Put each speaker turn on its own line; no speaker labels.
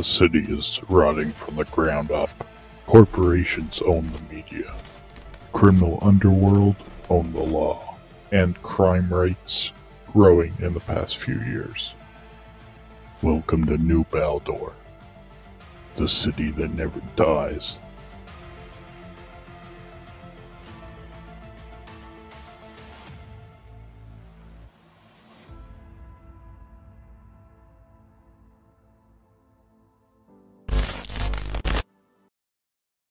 The city is rotting from the ground up. Corporations own the media. Criminal underworld own the law. And crime rates growing in the past few years. Welcome to New Baldor, the city that never dies.